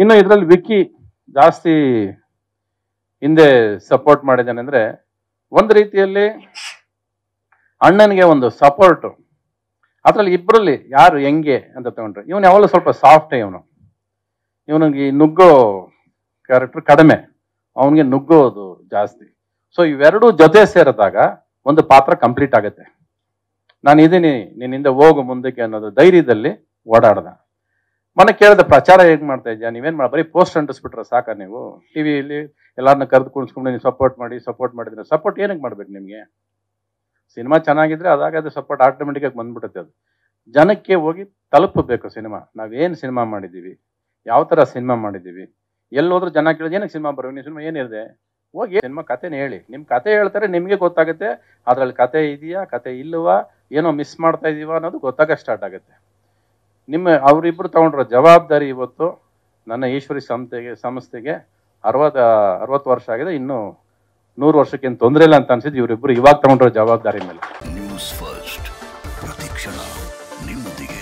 ಇನ್ನು ಇದರಲ್ಲಿ ವಿಕ್ಕಿ ಜಾಸ್ತಿ ಹಿಂದೆ ಸಪೋರ್ಟ್ ಮಾಡಿದ್ದಾನೆ ಅಂದರೆ ಒಂದು ರೀತಿಯಲ್ಲಿ ಅಣ್ಣನಿಗೆ ಒಂದು ಸಪೋರ್ಟು ಅದರಲ್ಲಿ ಇಬ್ಬರಲ್ಲಿ ಯಾರು ಹೆಂಗೆ ಅಂತ ತಗೊಂಡ್ರೆ. ಇವನು ಯಾವಾಗಲೂ ಸ್ವಲ್ಪ ಸಾಫ್ಟ್ ಇವನು. ಇವನಿಗೆ ನುಗ್ಗೋ ಕ್ಯಾರೆಕ್ಟರ್ ಕಡಿಮೆ. ಅವನಿಗೆ ನುಗ್ಗೋದು ಜಾಸ್ತಿ. ಸೊ ಇವೆರಡೂ ಜೊತೆ ಸೇರಿದಾಗ ಒಂದು ಪಾತ್ರ ಕಂಪ್ಲೀಟ್ ಆಗುತ್ತೆ. ನಾನು ಇದ್ದೀನಿ ನಿನ್ನಿಂದ ಹೋಗು ಮುಂದಕ್ಕೆ ಅನ್ನೋದು ಧೈರ್ಯದಲ್ಲಿ ಓಡಾಡ್ದ. ಮನೆ ಕೇಳಿದ ಪ್ರಚಾರ ಹೇಗ್ ಮಾಡ್ತಾ ಇದ್ಯಾ ನೀವೇನ್ ಮಾಡ, ಬರೀ ಪೋಸ್ಟ್ ಅಂಟಿಸ್ಬಿಟ್ರೆ ಸಾಕ ನೀವು? ಟಿವಿಯಲ್ಲಿ ಎಲ್ಲಾರನ್ನ ಕರೆದು ಕುಣಿಸ್ಕೊಂಡು ನೀವು ಸಪೋರ್ಟ್ ಮಾಡಿ ಸಪೋರ್ಟ್ ಮಾಡಿದ್ರೆ ಸಪೋರ್ಟ್ ಏನಕ್ಕೆ ಮಾಡ್ಬೇಕು ನಿಮಗೆ? ಸಿನಿಮಾ ಚೆನ್ನಾಗಿದ್ರೆ ಅದಾಗ ಅದು ಸಪೋರ್ಟ್ ಆಟೋಮೆಟಿಕ್ ಆಗಿ ಬಂದ್ಬಿಡುತ್ತೆ ಅದು. ಜನಕ್ಕೆ ಹೋಗಿ ತಲುಪಬೇಕು ಸಿನಿಮಾ. ನಾವೇನು ಸಿನಿಮಾ ಮಾಡಿದ್ದೀವಿ? ಯಾವ ಥರ ಸಿನಿಮಾ ಮಾಡಿದ್ದೀವಿ? ಎಲ್ಲಿ ಹೋದ್ರೂ ಜನ ಕೇಳಿದ್ರೆ ಏನಕ್ಕೆ ಸಿನಿಮಾ ಬರೋ ನೀವು ಸಿನಿಮಾ ಏನಿದೆ ಹೋಗಿ ಸಿನಿಮಾ ಕಥೆನ ಹೇಳಿ. ನಿಮ್ಮ ಕತೆ ಹೇಳ್ತಾರೆ ನಿಮಗೆ ಗೊತ್ತಾಗುತ್ತೆ. ಅದ್ರಲ್ಲಿ ಕತೆ ಇದೆಯಾ, ಕತೆ ಇಲ್ಲವಾ, ಏನೋ ಮಿಸ್ ಮಾಡ್ತಾ ಇದೀವ ಅನ್ನೋದು ಗೊತ್ತಾಗ ಸ್ಟಾರ್ಟ್ ಆಗುತ್ತೆ. ನಿಮ್ಮ ಅವರಿಬ್ಬರು ತಗೊಂಡಿರೋ ಜವಾಬ್ದಾರಿ ಇವತ್ತು ನನ್ನ ಈಶ್ವರಿ ಸಂಸ್ಥೆಗೆ ಸಂಸ್ಥೆಗೆ ಅರವತ್ತು ಅರವತ್ತು ವರ್ಷ ಆಗಿದೆ, ಇನ್ನು ನೂರು ವರ್ಷಕ್ಕೇನು ತೊಂದರೆ ಇಲ್ಲ ಅಂತ ಅನ್ಸಿದ್ದು ಇವರಿಬ್ಬರು ಇವಾಗ ತಗೊಂಡಿರೋ ಜವಾಬ್ದಾರಿ ಮೇಲೆ. ನ್ಯೂಸ್ ಫಸ್ಟ್ ನಿಮ್ಮೊಂದಿಗೆ.